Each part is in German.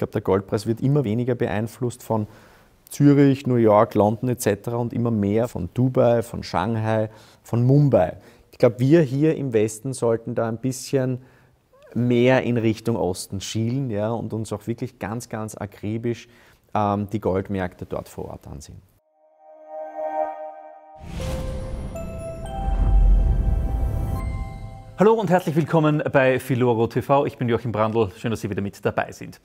glaube, der Goldpreis wird immer weniger beeinflusst von Zürich, New York, London etc. und immer mehr von Dubai, von Shanghai, von Mumbai. Ich glaube, wir hier im Westen sollten da ein bisschen mehr in Richtung Osten schielen ja, und uns auch wirklich ganz, ganz akribisch ähm, die Goldmärkte dort vor Ort ansehen. Hallo und herzlich willkommen bei Filoro TV. Ich bin Joachim Brandl. Schön, dass Sie wieder mit dabei sind.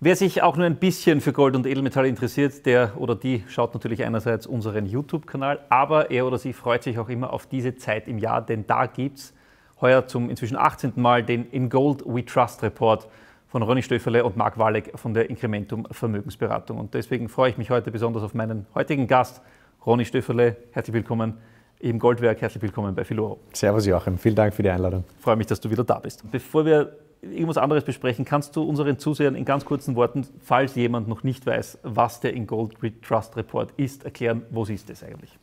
Wer sich auch nur ein bisschen für Gold und Edelmetalle interessiert, der oder die schaut natürlich einerseits unseren YouTube-Kanal, aber er oder sie freut sich auch immer auf diese Zeit im Jahr, denn da gibt es heuer zum inzwischen 18. Mal den In Gold We Trust Report von Ronny Stöferle und Marc Walleck von der Incrementum Vermögensberatung. Und deswegen freue ich mich heute besonders auf meinen heutigen Gast, Ronny Stöferle. Herzlich willkommen im Goldwerk. Herzlich willkommen bei Filoro. Servus Joachim, vielen Dank für die Einladung. Ich freue mich, dass du wieder da bist. Bevor wir irgendwas anderes besprechen, kannst du unseren Zusehern in ganz kurzen Worten, falls jemand noch nicht weiß, was der In Gold Trust Report ist, erklären, was ist das eigentlich?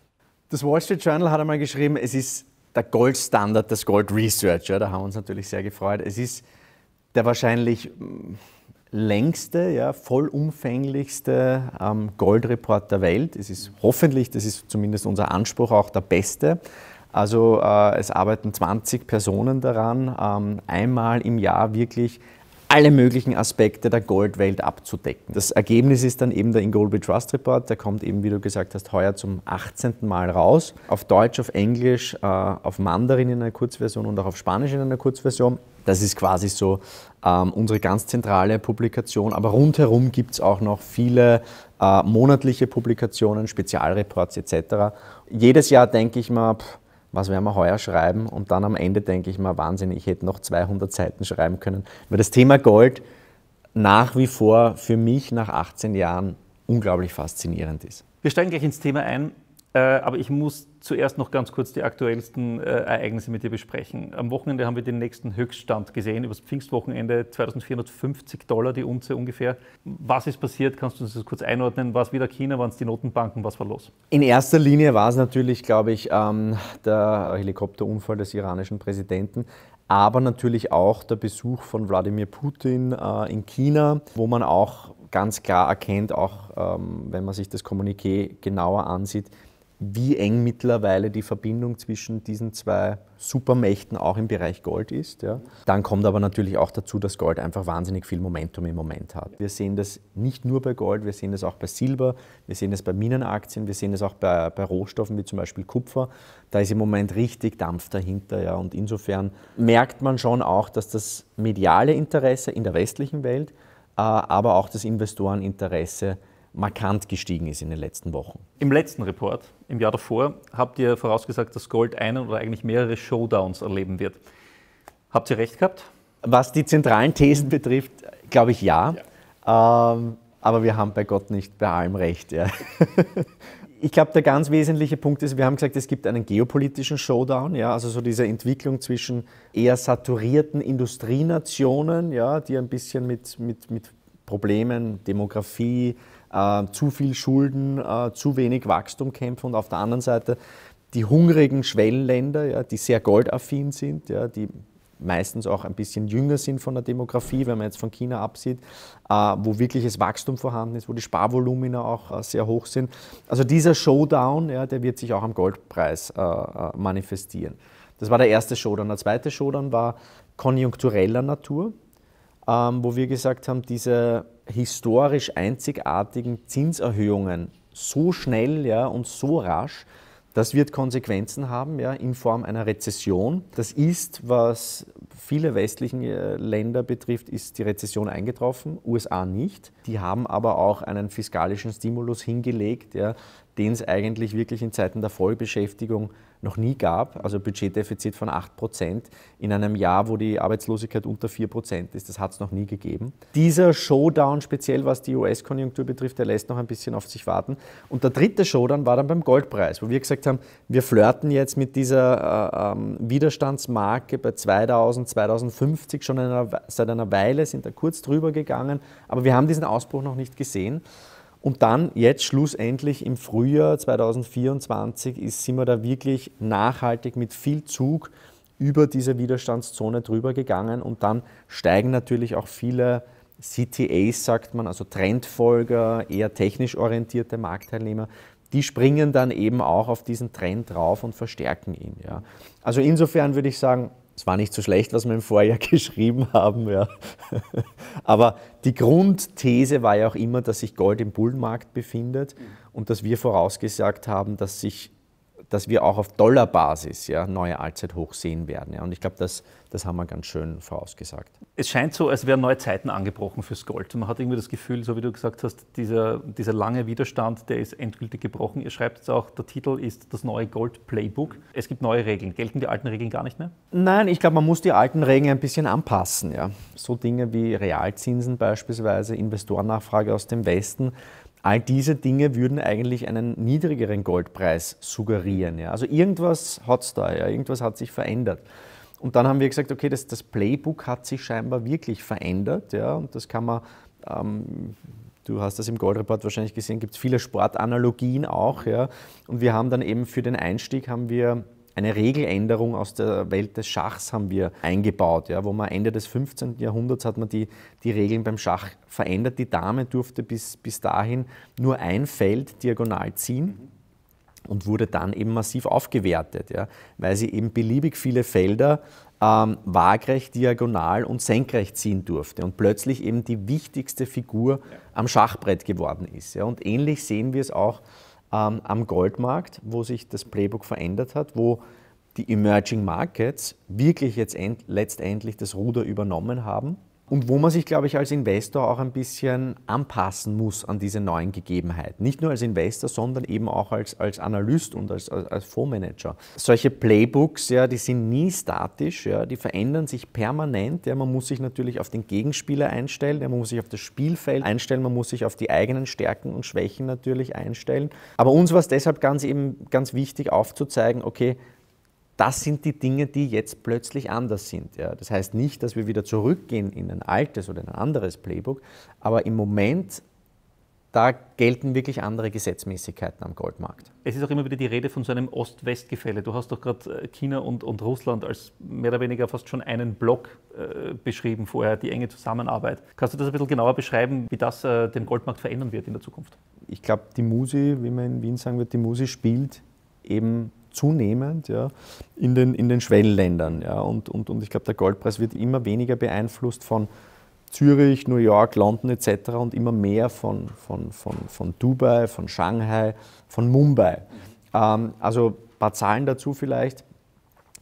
Das Wall Street Journal hat einmal geschrieben, es ist der Goldstandard des Gold Research. Ja, da haben wir uns natürlich sehr gefreut. Es ist der wahrscheinlich längste, ja, vollumfänglichste ähm, Goldreport der Welt. Es ist hoffentlich, das ist zumindest unser Anspruch, auch der beste. Also äh, es arbeiten 20 Personen daran, ähm, einmal im Jahr wirklich alle möglichen Aspekte der Goldwelt abzudecken. Das Ergebnis ist dann eben der Ingolby Trust Report, der kommt eben, wie du gesagt hast, heuer zum 18. Mal raus. Auf Deutsch, auf Englisch, äh, auf Mandarin in einer Kurzversion und auch auf Spanisch in einer Kurzversion. Das ist quasi so ähm, unsere ganz zentrale Publikation. Aber rundherum gibt es auch noch viele äh, monatliche Publikationen, Spezialreports etc. Jedes Jahr denke ich mal, pff, was werden wir heuer schreiben? Und dann am Ende denke ich mal, Wahnsinn, ich hätte noch 200 Seiten schreiben können. Weil das Thema Gold nach wie vor für mich nach 18 Jahren unglaublich faszinierend ist. Wir steigen gleich ins Thema ein. Äh, aber ich muss zuerst noch ganz kurz die aktuellsten äh, Ereignisse mit dir besprechen. Am Wochenende haben wir den nächsten Höchststand gesehen, über das Pfingstwochenende 2450 Dollar die Unze ungefähr. Was ist passiert? Kannst du uns das kurz einordnen? War es wieder China? Waren es die Notenbanken? Was war los? In erster Linie war es natürlich, glaube ich, ähm, der Helikopterunfall des iranischen Präsidenten aber natürlich auch der Besuch von Wladimir Putin äh, in China, wo man auch ganz klar erkennt, auch ähm, wenn man sich das Kommuniqué genauer ansieht, wie eng mittlerweile die Verbindung zwischen diesen zwei Supermächten auch im Bereich Gold ist. Ja. Dann kommt aber natürlich auch dazu, dass Gold einfach wahnsinnig viel Momentum im Moment hat. Wir sehen das nicht nur bei Gold, wir sehen das auch bei Silber, wir sehen das bei Minenaktien, wir sehen das auch bei, bei Rohstoffen wie zum Beispiel Kupfer. Da ist im Moment richtig Dampf dahinter. Ja. Und insofern merkt man schon auch, dass das mediale Interesse in der westlichen Welt, äh, aber auch das Investoreninteresse markant gestiegen ist in den letzten Wochen. Im letzten Report, im Jahr davor, habt ihr vorausgesagt, dass Gold einen oder eigentlich mehrere Showdowns erleben wird. Habt ihr recht gehabt? Was die zentralen Thesen betrifft, glaube ich ja. ja. Ähm, aber wir haben bei Gott nicht bei allem recht. Ja. ich glaube, der ganz wesentliche Punkt ist, wir haben gesagt, es gibt einen geopolitischen Showdown, ja, also so diese Entwicklung zwischen eher saturierten Industrienationen, ja, die ein bisschen mit, mit, mit Problemen, Demografie, äh, zu viel Schulden, äh, zu wenig Wachstum kämpfen und auf der anderen Seite die hungrigen Schwellenländer, ja, die sehr goldaffin sind, ja, die meistens auch ein bisschen jünger sind von der Demografie, wenn man jetzt von China absieht, äh, wo wirkliches Wachstum vorhanden ist, wo die Sparvolumina auch äh, sehr hoch sind. Also dieser Showdown, ja, der wird sich auch am Goldpreis manifestieren. Das war der erste Showdown. Der zweite Showdown war konjunktureller Natur, ähm, wo wir gesagt haben, diese historisch einzigartigen Zinserhöhungen so schnell ja, und so rasch, das wird Konsequenzen haben ja, in Form einer Rezession. Das ist, was viele westliche äh, Länder betrifft, ist die Rezession eingetroffen, USA nicht. Die haben aber auch einen fiskalischen Stimulus hingelegt, ja, den es eigentlich wirklich in Zeiten der Vollbeschäftigung noch nie gab, also Budgetdefizit von 8 Prozent in einem Jahr, wo die Arbeitslosigkeit unter 4 Prozent ist. Das hat es noch nie gegeben. Dieser Showdown, speziell was die US-Konjunktur betrifft, der lässt noch ein bisschen auf sich warten. Und der dritte Showdown war dann beim Goldpreis, wo wir gesagt haben, wir flirten jetzt mit dieser äh, ähm, Widerstandsmarke bei 2000, 2050 schon einer, seit einer Weile, sind da kurz drüber gegangen, aber wir haben diesen Ausbruch noch nicht gesehen. Und dann jetzt schlussendlich im Frühjahr 2024 ist, sind wir da wirklich nachhaltig mit viel Zug über diese Widerstandszone drüber gegangen und dann steigen natürlich auch viele CTAs sagt man, also Trendfolger, eher technisch orientierte Marktteilnehmer, die springen dann eben auch auf diesen Trend drauf und verstärken ihn. Ja. Also insofern würde ich sagen, es war nicht so schlecht, was wir im Vorjahr geschrieben haben. Ja. Aber die Grundthese war ja auch immer, dass sich Gold im Bullenmarkt befindet und dass wir vorausgesagt haben, dass sich dass wir auch auf Dollarbasis ja, neue Allzeithochs sehen werden. Ja. Und ich glaube, das, das haben wir ganz schön vorausgesagt. Es scheint so, als wären neue Zeiten angebrochen fürs Gold. Man hat irgendwie das Gefühl, so wie du gesagt hast, dieser, dieser lange Widerstand, der ist endgültig gebrochen. Ihr schreibt jetzt auch, der Titel ist das neue Gold Playbook. Es gibt neue Regeln. Gelten die alten Regeln gar nicht mehr? Nein, ich glaube, man muss die alten Regeln ein bisschen anpassen. Ja. So Dinge wie Realzinsen beispielsweise, Investorennachfrage aus dem Westen All diese Dinge würden eigentlich einen niedrigeren Goldpreis suggerieren. Ja. Also irgendwas hat es da, ja. irgendwas hat sich verändert. Und dann haben wir gesagt, okay, das, das Playbook hat sich scheinbar wirklich verändert. Ja, und das kann man, ähm, du hast das im Goldreport wahrscheinlich gesehen, gibt es viele Sportanalogien auch. Ja. Und wir haben dann eben für den Einstieg haben wir eine Regeländerung aus der Welt des Schachs haben wir eingebaut, ja, wo man Ende des 15. Jahrhunderts hat man die, die Regeln beim Schach verändert. Die Dame durfte bis, bis dahin nur ein Feld diagonal ziehen und wurde dann eben massiv aufgewertet, ja, weil sie eben beliebig viele Felder ähm, waagrecht, diagonal und senkrecht ziehen durfte und plötzlich eben die wichtigste Figur am Schachbrett geworden ist. Ja. Und ähnlich sehen wir es auch ähm, am Goldmarkt, wo sich das Playbook verändert hat, wo die Emerging Markets wirklich jetzt letztendlich das Ruder übernommen haben und wo man sich, glaube ich, als Investor auch ein bisschen anpassen muss an diese neuen Gegebenheiten. Nicht nur als Investor, sondern eben auch als, als Analyst und als, als, als Fondsmanager. Solche Playbooks, ja, die sind nie statisch, ja, die verändern sich permanent. Ja, man muss sich natürlich auf den Gegenspieler einstellen, ja, man muss sich auf das Spielfeld einstellen, man muss sich auf die eigenen Stärken und Schwächen natürlich einstellen. Aber uns war es deshalb ganz, eben, ganz wichtig aufzuzeigen, okay, das sind die Dinge, die jetzt plötzlich anders sind. Ja. Das heißt nicht, dass wir wieder zurückgehen in ein altes oder ein anderes Playbook, aber im Moment, da gelten wirklich andere Gesetzmäßigkeiten am Goldmarkt. Es ist auch immer wieder die Rede von so einem Ost-West-Gefälle. Du hast doch gerade äh, China und, und, Russland als mehr oder weniger fast schon einen Block äh, beschrieben vorher, die enge Zusammenarbeit. Kannst du das ein bisschen genauer beschreiben, wie das äh, den Goldmarkt verändern wird in der Zukunft? Ich glaube, die Musi, wie man in Wien sagen wird, die Musi spielt eben zunehmend ja, in, den, in den Schwellenländern. Ja, und, und, und ich glaube, der Goldpreis wird immer weniger beeinflusst von Zürich, New York, London etc. und immer mehr von, von, von, von Dubai, von Shanghai, von Mumbai. Ähm, also ein paar Zahlen dazu vielleicht.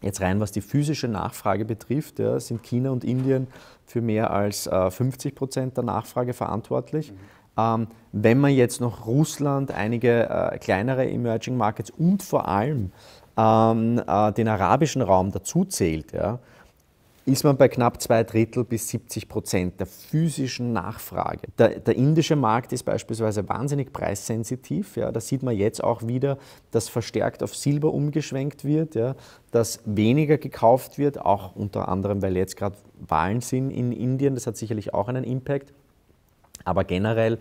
Jetzt rein, was die physische Nachfrage betrifft, ja, sind China und Indien für mehr als äh, 50 Prozent der Nachfrage verantwortlich. Mhm. Ähm, wenn man jetzt noch Russland, einige äh, kleinere Emerging Markets und vor allem ähm, äh, den arabischen Raum dazu zählt, ja, ist man bei knapp zwei Drittel bis 70 Prozent der physischen Nachfrage. Der, der, indische Markt ist beispielsweise wahnsinnig preissensitiv. Ja, da sieht man jetzt auch wieder, dass verstärkt auf Silber umgeschwenkt wird, ja, dass weniger gekauft wird, auch unter anderem, weil jetzt gerade Wahlen sind in Indien. Das hat sicherlich auch einen Impact. Aber generell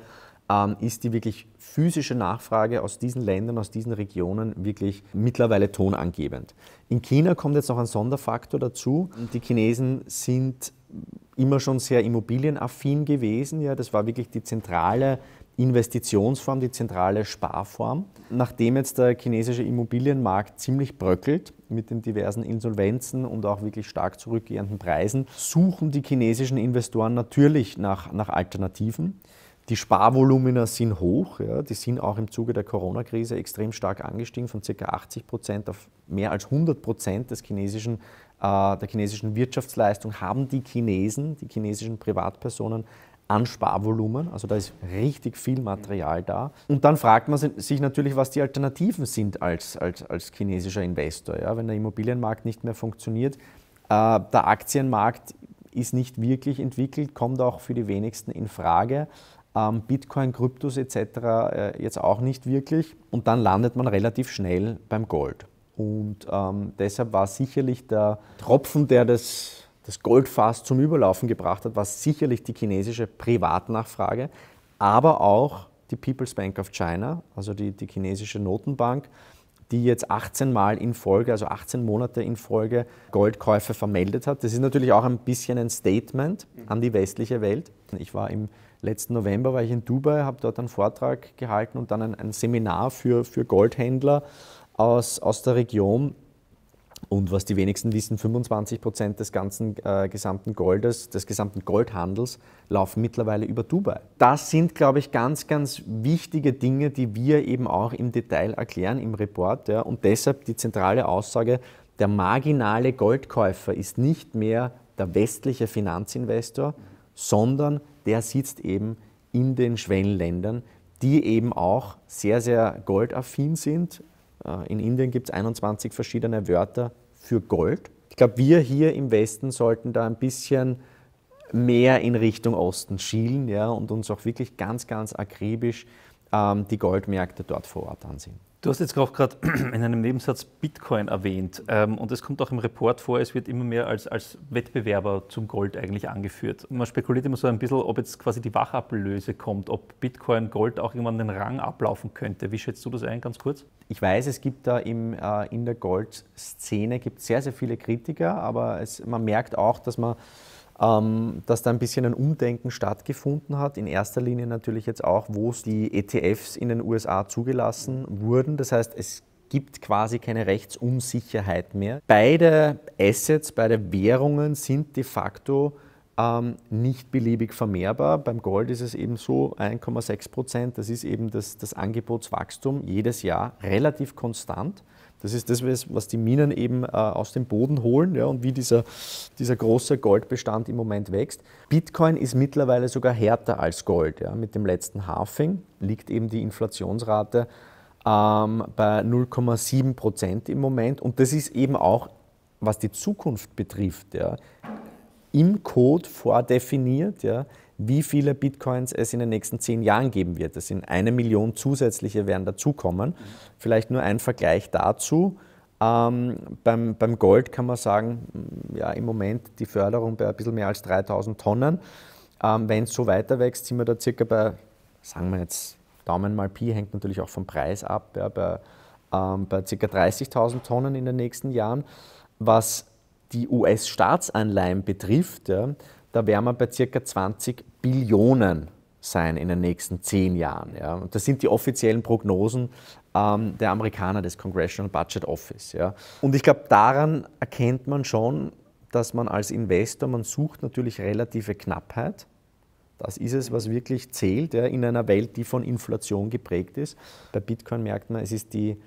ähm, ist die wirklich physische Nachfrage aus diesen Ländern, aus diesen Regionen wirklich mittlerweile tonangebend. In China kommt jetzt noch ein Sonderfaktor dazu. Die Chinesen sind immer schon sehr immobilienaffin gewesen. Ja, das war wirklich die zentrale Investitionsform, die zentrale Sparform. Nachdem jetzt der chinesische Immobilienmarkt ziemlich bröckelt mit den diversen Insolvenzen und auch wirklich stark zurückgehenden Preisen, suchen die chinesischen Investoren natürlich nach, nach Alternativen. Die Sparvolumina sind hoch, ja, die sind auch im Zuge der Corona-Krise extrem stark angestiegen, von ca. 80 Prozent auf mehr als 100 Prozent des chinesischen, äh, der chinesischen Wirtschaftsleistung haben die Chinesen, die chinesischen Privatpersonen an Sparvolumen. Also da ist richtig viel Material da. Und dann fragt man sich natürlich, was die Alternativen sind als, als, als chinesischer Investor. Ja, wenn der Immobilienmarkt nicht mehr funktioniert, äh, der Aktienmarkt ist nicht wirklich entwickelt, kommt auch für die wenigsten in Frage. Ähm, Bitcoin, Kryptos etc. Äh, jetzt auch nicht wirklich. Und dann landet man relativ schnell beim Gold. Und ähm, deshalb war sicherlich der Tropfen, der das das Goldfass zum Überlaufen gebracht hat, war sicherlich die chinesische Privatnachfrage, aber auch die People's Bank of China, also die, die chinesische Notenbank, die jetzt 18 Mal in Folge, also 18 Monate in Folge Goldkäufe vermeldet hat. Das ist natürlich auch ein bisschen ein Statement an die westliche Welt. Ich war im letzten November war ich in Dubai, habe dort einen Vortrag gehalten und dann ein, ein Seminar für, für Goldhändler aus, aus der Region. Und was die wenigsten wissen, 25 Prozent des ganzen äh, gesamten Goldes, des gesamten Goldhandels laufen mittlerweile über Dubai. Das sind, glaube ich, ganz, ganz wichtige Dinge, die wir eben auch im Detail erklären im Report. Ja. Und deshalb die zentrale Aussage, der marginale Goldkäufer ist nicht mehr der westliche Finanzinvestor, sondern der sitzt eben in den Schwellenländern, die eben auch sehr, sehr goldaffin sind. Äh, in Indien gibt es 21 verschiedene Wörter für Gold. Ich glaube, wir hier im Westen sollten da ein bisschen mehr in Richtung Osten schielen ja, und uns auch wirklich ganz, ganz akribisch ähm, die Goldmärkte dort vor Ort ansehen. Du hast jetzt gerade in einem Nebensatz Bitcoin erwähnt ähm, und es kommt auch im Report vor, es wird immer mehr als, als Wettbewerber zum Gold eigentlich angeführt. Man spekuliert immer so ein bisschen, ob jetzt quasi die Wachablöse kommt, ob Bitcoin Gold auch irgendwann den Rang ablaufen könnte. Wie schätzt du das ein, ganz kurz? Ich weiß, es gibt da im, äh, in der Goldszene gibt sehr, sehr viele Kritiker, aber es, man merkt auch, dass man dass da ein bisschen ein Umdenken stattgefunden hat. In erster Linie natürlich jetzt auch, wo die ETFs in den USA zugelassen wurden. Das heißt, es gibt quasi keine Rechtsunsicherheit mehr. Beide Assets, beide Währungen sind de facto ähm, nicht beliebig vermehrbar. Beim Gold ist es eben so 1,6 Prozent. Das ist eben das, das Angebotswachstum jedes Jahr relativ konstant. Das ist das, was die Minen eben äh, aus dem Boden holen ja, und wie dieser, dieser große Goldbestand im Moment wächst. Bitcoin ist mittlerweile sogar härter als Gold. Ja. Mit dem letzten Halving liegt eben die Inflationsrate ähm, bei 0,7 Prozent im Moment. Und das ist eben auch, was die Zukunft betrifft, ja, im Code vordefiniert. Ja, wie viele Bitcoins es in den nächsten zehn Jahren geben wird. Das sind eine Million zusätzliche werden dazukommen. Mhm. Vielleicht nur ein Vergleich dazu. Ähm, beim, beim, Gold kann man sagen, mm, ja, im Moment die Förderung bei ein bisschen mehr als 3000 Tonnen. Ähm, Wenn es so weiter wächst, sind wir da circa bei, sagen wir jetzt, Daumen mal Pi, hängt natürlich auch vom Preis ab, ja, bei, ähm, bei ca. 30.000 Tonnen in den nächsten Jahren. Was die US-Staatsanleihen betrifft, ja, da wären wir bei ca. 20 Billionen sein in den nächsten zehn Jahren. Ja. Und das sind die offiziellen Prognosen ähm, der Amerikaner des Congressional Budget Office. Ja. Und ich glaube, daran erkennt man schon, dass man als Investor, man sucht natürlich relative Knappheit. Das ist es, was wirklich zählt ja, in einer Welt, die von Inflation geprägt ist. Bei Bitcoin merkt man, es ist die,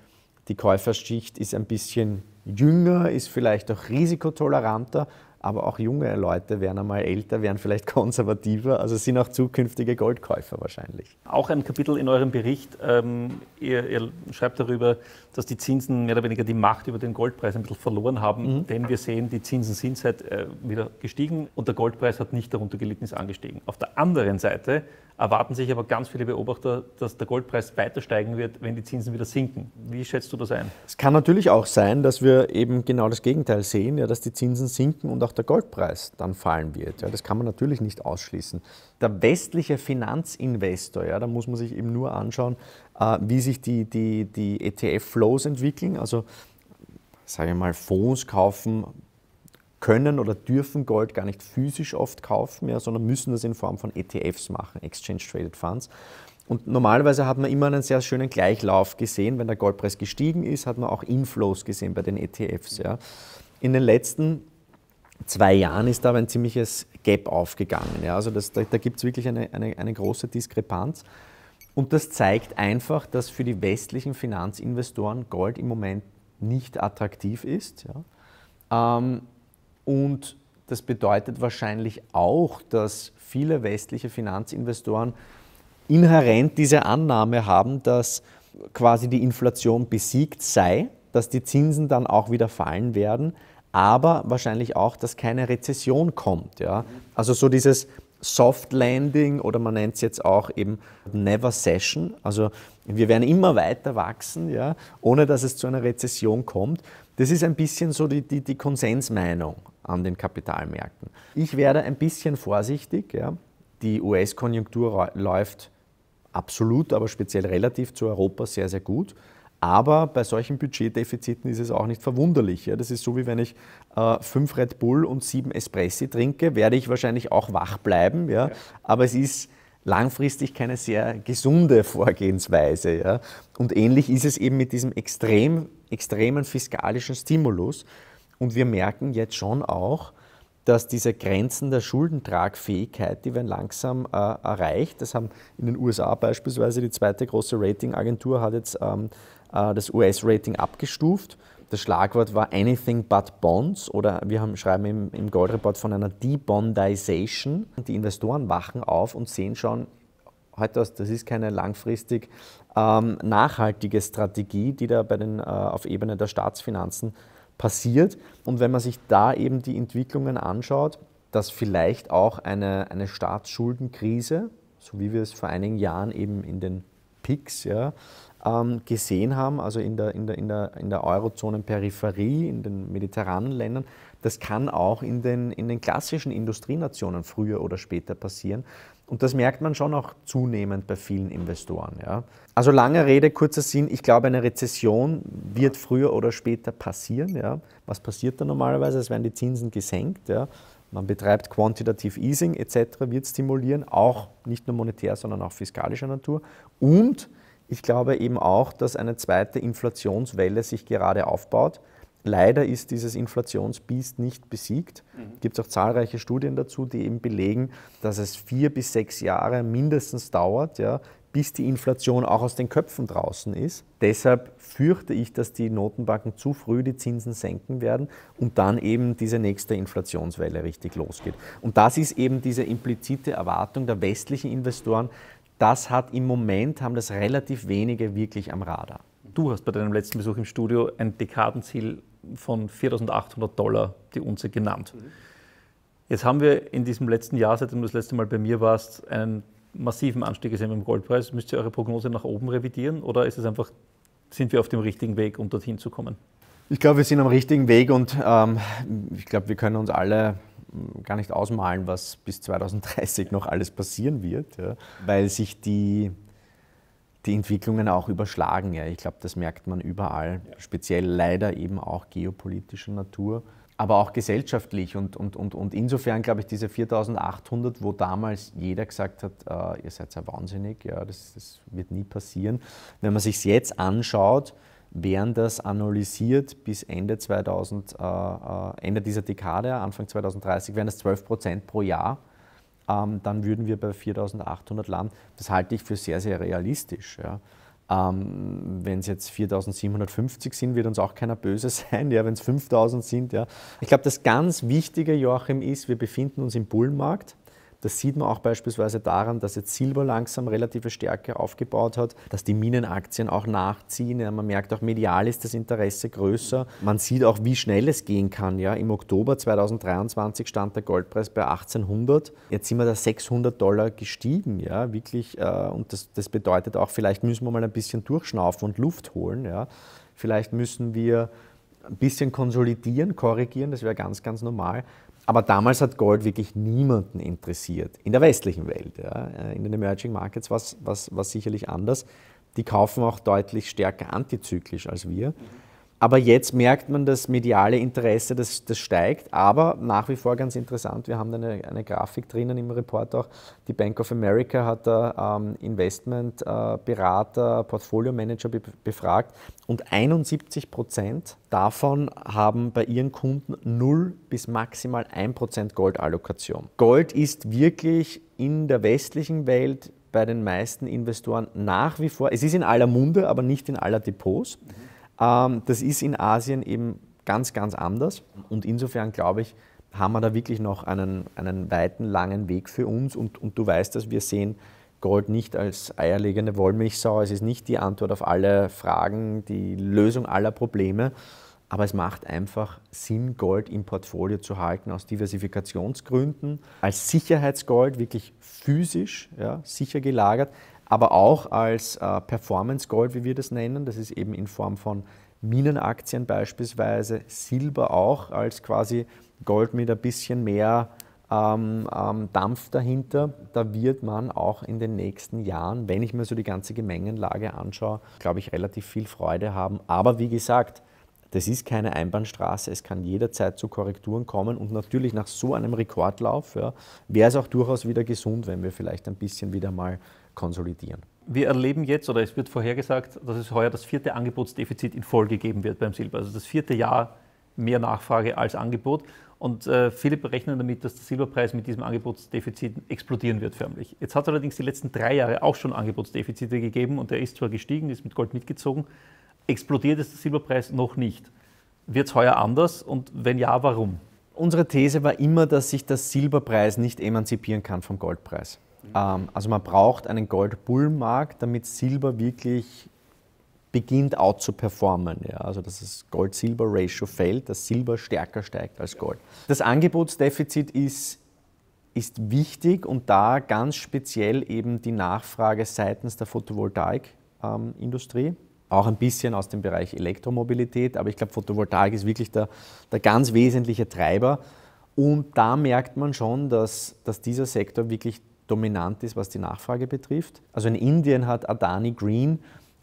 die Käuferschicht ist ein bisschen jünger, ist vielleicht auch risikotoleranter aber auch junge Leute werden einmal älter, werden vielleicht konservativer, also sind auch zukünftige Goldkäufer wahrscheinlich. Auch ein Kapitel in eurem Bericht, ähm, ihr, ihr, schreibt darüber, dass die Zinsen mehr oder weniger die Macht über den Goldpreis ein bisschen verloren haben, mhm. denn wir sehen, die Zinsen sind seit äh, wieder gestiegen und der Goldpreis hat nicht darunter gelitten, ist angestiegen. Auf der anderen Seite erwarten sich aber ganz viele Beobachter, dass der Goldpreis weiter steigen wird, wenn die Zinsen wieder sinken. Wie schätzt du das ein? Es kann natürlich auch sein, dass wir eben genau das Gegenteil sehen, ja, dass die Zinsen sinken und auch der Goldpreis dann fallen wird. Ja, das kann man natürlich nicht ausschließen. Der westliche Finanzinvestor, ja, da muss man sich eben nur anschauen, äh, wie sich die, die, die ETF-Flows entwickeln. Also sage ich mal, Fonds kaufen können oder dürfen Gold gar nicht physisch oft kaufen, ja, sondern müssen das in Form von ETFs machen, Exchange Traded Funds. Und normalerweise hat man immer einen sehr schönen Gleichlauf gesehen. Wenn der Goldpreis gestiegen ist, hat man auch Inflows gesehen bei den ETFs. Ja. In den letzten zwei Jahren ist da aber ein ziemliches Gap aufgegangen. Ja. Also das, da, da gibt es wirklich eine, eine, eine große Diskrepanz. Und das zeigt einfach, dass für die westlichen Finanzinvestoren Gold im Moment nicht attraktiv ist. Ja. Ähm, und das bedeutet wahrscheinlich auch, dass viele westliche Finanzinvestoren inhärent diese Annahme haben, dass quasi die Inflation besiegt sei, dass die Zinsen dann auch wieder fallen werden, aber wahrscheinlich auch, dass keine Rezession kommt. Ja? Also so dieses Soft Landing oder man nennt es jetzt auch eben Never Session. Also wir werden immer weiter wachsen, ja, ohne dass es zu einer Rezession kommt. Das ist ein bisschen so die, die, die Konsensmeinung an den Kapitalmärkten. Ich werde ein bisschen vorsichtig. Ja. Die US-Konjunktur läuft absolut, aber speziell relativ zu Europa sehr, sehr gut. Aber bei solchen Budgetdefiziten ist es auch nicht verwunderlich. Das ist so, wie wenn ich äh, fünf Red Bull und sieben Espressi trinke, werde ich wahrscheinlich auch wach bleiben. Ja. Aber es ist langfristig keine sehr gesunde Vorgehensweise. Ja. Und ähnlich ist es eben mit diesem extrem, extremen fiskalischen Stimulus. Und wir merken jetzt schon auch, dass diese Grenzen der Schuldentragfähigkeit, die werden langsam äh, erreicht. Das haben in den USA beispielsweise die zweite große Ratingagentur hat jetzt ähm, äh, das US-Rating abgestuft. Das Schlagwort war Anything but Bonds oder wir haben, schreiben im, im Gold Report von einer Debondization. Die Investoren wachen auf und sehen schon, heute das ist keine langfristig ähm, nachhaltige Strategie, die da bei den, äh, auf Ebene der Staatsfinanzen passiert. Und wenn man sich da eben die Entwicklungen anschaut, dass vielleicht auch eine, eine Staatsschuldenkrise, so wie wir es vor einigen Jahren eben in den PICs ja, gesehen haben, also in der, in der, in der, in der Eurozonenperipherie, in den mediterranen Ländern, das kann auch in den, in den klassischen Industrienationen früher oder später passieren. Und das merkt man schon auch zunehmend bei vielen Investoren. Ja. Also lange Rede, kurzer Sinn, ich glaube, eine Rezession wird früher oder später passieren. Ja. Was passiert da normalerweise? Es werden die Zinsen gesenkt. Ja. Man betreibt Quantitative Easing etc., wird stimulieren, auch nicht nur monetär, sondern auch fiskalischer Natur. Und ich glaube eben auch, dass eine zweite Inflationswelle sich gerade aufbaut. Leider ist dieses Inflationsbiest nicht besiegt. Mhm. Gibt es auch zahlreiche Studien dazu, die eben belegen, dass es vier bis sechs Jahre mindestens dauert, ja, bis die Inflation auch aus den Köpfen draußen ist. Deshalb fürchte ich, dass die Notenbanken zu früh die Zinsen senken werden und dann eben diese nächste Inflationswelle richtig losgeht. Und das ist eben diese implizite Erwartung der westlichen Investoren. Das hat im Moment, haben das relativ wenige wirklich am Radar. Du hast bei deinem letzten Besuch im Studio ein Dekadenziel von 4.800 Dollar die Unze genannt. Mhm. Jetzt haben wir in diesem letzten Jahr, seitdem du das letzte Mal bei mir warst, einen massiven Anstieg gesehen im Goldpreis. Müsst ihr eure Prognose nach oben revidieren oder ist es einfach, sind wir auf dem richtigen Weg, um dorthin zu kommen? Ich glaube, wir sind am richtigen Weg und ähm, ich glaube, wir können uns alle gar nicht ausmalen, was bis 2030 noch alles passieren wird, ja, weil sich die die Entwicklungen auch überschlagen. Ja. Ich glaube, das merkt man überall, ja. speziell leider eben auch geopolitischer Natur, aber auch gesellschaftlich. Und, und, und, und insofern glaube ich, diese 4800, wo damals jeder gesagt hat, äh, ihr seid ja wahnsinnig, ja, das, das wird nie passieren. Wenn man sich jetzt anschaut, wären das analysiert bis Ende, 2000, äh, äh, Ende dieser Dekade, Anfang 2030, wären das 12 Prozent pro Jahr ähm, dann würden wir bei 4.800 landen. Das halte ich für sehr, sehr realistisch. Ja. Ähm, wenn es jetzt 4.750 sind, wird uns auch keiner böse sein, ja, wenn es 5.000 sind. Ja. Ich glaube, das ganz Wichtige, Joachim, ist, wir befinden uns im Bullenmarkt. Das sieht man auch beispielsweise daran, dass jetzt Silber langsam relative Stärke aufgebaut hat, dass die Minenaktien auch nachziehen. Ja, man merkt auch, medial ist das Interesse größer. Man sieht auch, wie schnell es gehen kann. Ja. Im Oktober 2023 stand der Goldpreis bei 1800. Jetzt sind wir da 600 Dollar gestiegen. Ja, wirklich. Äh, und das, das bedeutet auch, vielleicht müssen wir mal ein bisschen durchschnaufen und Luft holen. Ja. Vielleicht müssen wir ein bisschen konsolidieren, korrigieren, das wäre ganz, ganz normal. Aber damals hat Gold wirklich niemanden interessiert. In der westlichen Welt. Ja. In den Emerging Markets war es sicherlich anders. Die kaufen auch deutlich stärker antizyklisch als wir. Mhm. Aber jetzt merkt man, das mediale Interesse, das, das steigt. Aber nach wie vor ganz interessant, wir haben eine, eine Grafik drinnen im Report auch. Die Bank of America hat da ähm, Investmentberater, äh, Portfolio-Manager be befragt und 71 Prozent davon haben bei ihren Kunden 0 bis maximal 1 Prozent Goldallokation. Gold ist wirklich in der westlichen Welt bei den meisten Investoren nach wie vor, es ist in aller Munde, aber nicht in aller Depots. Mhm. Ähm, das ist in Asien eben ganz, ganz anders. Und insofern glaube ich, haben wir da wirklich noch einen, einen weiten, langen Weg für uns. Und, und du weißt, dass wir sehen Gold nicht als eierlegende Wollmilchsau. Es ist nicht die Antwort auf alle Fragen, die Lösung aller Probleme. Aber es macht einfach Sinn, Gold im Portfolio zu halten aus Diversifikationsgründen, als Sicherheitsgold, wirklich physisch, ja, sicher gelagert, aber auch als äh, Performance Gold, wie wir das nennen. Das ist eben in Form von Minenaktien beispielsweise, Silber auch als quasi Gold mit ein bisschen mehr ähm, ähm, Dampf dahinter. Da wird man auch in den nächsten Jahren, wenn ich mir so die ganze Gemengenlage anschaue, glaube ich, relativ viel Freude haben. Aber wie gesagt, das ist keine Einbahnstraße, es kann jederzeit zu Korrekturen kommen und natürlich nach so einem Rekordlauf ja, wäre es auch durchaus wieder gesund, wenn wir vielleicht ein bisschen wieder mal konsolidieren. Wir erleben jetzt, oder es wird vorhergesagt, dass es heuer das vierte Angebotsdefizit in Folge geben wird beim Silber. Also das vierte Jahr mehr Nachfrage als Angebot. Und äh, viele berechnen damit, dass der Silberpreis mit diesem Angebotsdefizit explodieren wird förmlich. Jetzt hat es allerdings die letzten drei Jahre auch schon Angebotsdefizite gegeben und der ist zwar gestiegen, ist mit Gold mitgezogen, explodiert ist der Silberpreis noch nicht. Wird es heuer anders und wenn ja, warum? Unsere These war immer, dass sich der Silberpreis nicht emanzipieren kann vom Goldpreis. Ähm, also man braucht einen Gold-Bullenmarkt, damit Silber wirklich beginnt out zu performen. Ja, also dass das Gold-Silber-Ratio fällt, dass Silber stärker steigt als Gold. Das Angebotsdefizit ist, ist wichtig und da ganz speziell eben die Nachfrage seitens der Photovoltaikindustrie. Ähm, auch ein bisschen aus dem Bereich Elektromobilität, aber ich glaube, Photovoltaik ist wirklich der, der ganz wesentliche Treiber. Und da merkt man schon, dass, dass dieser Sektor wirklich dominant ist, was die Nachfrage betrifft. Also in Indien hat Adani Green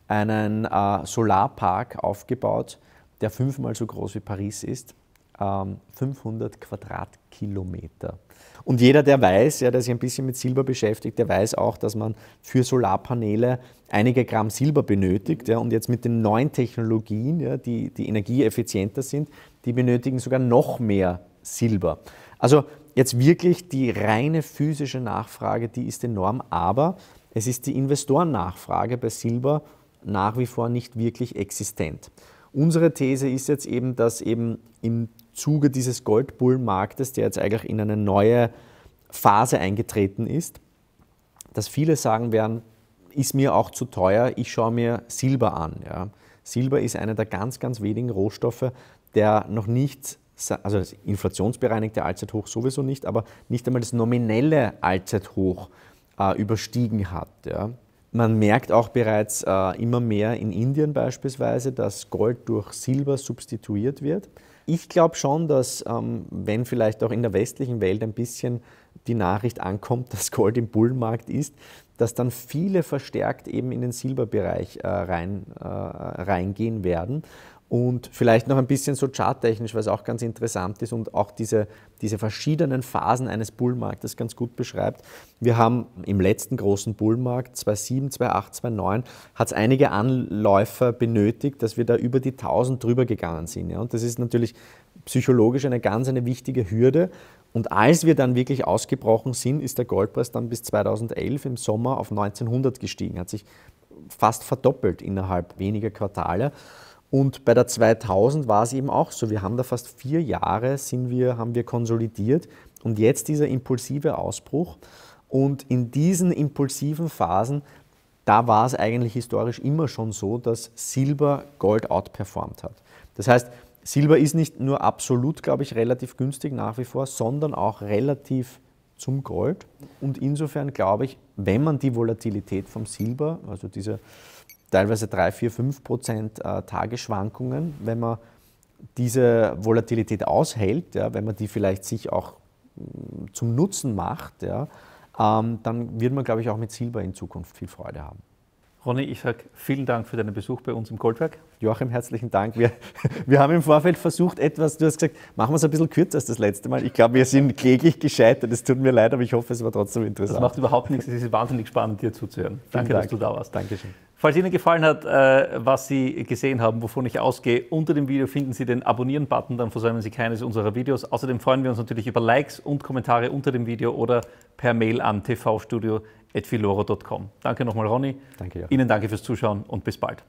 einen äh, Solarpark aufgebaut, der fünfmal so groß wie Paris ist. Ähm, 500 Quadratkilometer. Und jeder, der weiß, ja, der sich ein bisschen mit Silber beschäftigt, der weiß auch, dass man für Solarpaneele einige Gramm Silber benötigt. Ja, und jetzt mit den neuen Technologien, ja, die, die energieeffizienter sind, die benötigen sogar noch mehr Silber. Also jetzt wirklich die reine physische Nachfrage, die ist enorm, aber es ist die Investorennachfrage bei Silber nach wie vor nicht wirklich existent. Unsere These ist jetzt eben, dass eben im Zuge dieses Goldbullenmarktes, der jetzt eigentlich in eine neue Phase eingetreten ist, dass viele sagen werden, ist mir auch zu teuer, ich schaue mir Silber an. Ja. Silber ist einer der ganz, ganz wenigen Rohstoffe, der noch nicht, also das inflationsbereinigte Allzeithoch sowieso nicht, aber nicht einmal das nominelle Allzeithoch äh, überstiegen hat. Ja. Man merkt auch bereits äh, immer mehr in Indien beispielsweise, dass Gold durch Silber substituiert wird. Ich glaube schon, dass ähm, wenn vielleicht auch in der westlichen Welt ein bisschen die Nachricht ankommt, dass Gold im Bullenmarkt ist, dass dann viele verstärkt eben in den Silberbereich äh, rein, äh, reingehen werden und vielleicht noch ein bisschen so charttechnisch, was auch ganz interessant ist und auch diese, diese verschiedenen Phasen eines Bullmarktes ganz gut beschreibt. Wir haben im letzten großen Bullmarkt 2007, 2008, 2009 hat es einige Anläufer benötigt, dass wir da über die 1000 drüber gegangen sind. Ja. Und das ist natürlich psychologisch eine ganz eine wichtige Hürde. Und als wir dann wirklich ausgebrochen sind, ist der Goldpreis dann bis 2011 im Sommer auf 1900 gestiegen, hat sich fast verdoppelt innerhalb weniger Quartale. Und bei der 2000 war es eben auch so. Wir haben da fast vier Jahre sind wir, haben wir konsolidiert und jetzt dieser impulsive Ausbruch. Und in diesen impulsiven Phasen, da war es eigentlich historisch immer schon so, dass Silber Gold outperformt hat. Das heißt, Silber ist nicht nur absolut, glaube ich, relativ günstig nach wie vor, sondern auch relativ zum Gold. Und insofern glaube ich, wenn man die Volatilität vom Silber, also diese teilweise 3, 4, 5 Prozent äh, Tagesschwankungen, wenn man diese Volatilität aushält, ja, wenn man die vielleicht sich auch mm, zum Nutzen macht, ja, ähm, dann wird man, glaube ich, auch mit Silber in Zukunft viel Freude haben. Ronny, ich sage vielen Dank für deinen Besuch bei uns im Goldwerk. Joachim, herzlichen Dank. Wir, wir haben im Vorfeld versucht, etwas, du hast gesagt, machen wir es ein bisschen kürzer als das letzte Mal. Ich glaube, wir sind kläglich gescheitert. Es tut mir leid, aber ich hoffe, es war trotzdem interessant. Das macht überhaupt nichts. Es ist wahnsinnig spannend, dir zuzuhören. Danke, Dank. dass du da warst. Dankeschön. Falls Ihnen gefallen hat, äh, was Sie gesehen haben, wovon ich ausgehe, unter dem Video finden Sie den Abonnieren-Button, dann versäumen Sie keines unserer Videos. Außerdem freuen wir uns natürlich über Likes und Kommentare unter dem Video oder per Mail an tvstudio.filoro.com. Danke nochmal, Ronny. Danke, ja. Ihnen danke fürs Zuschauen und bis bald.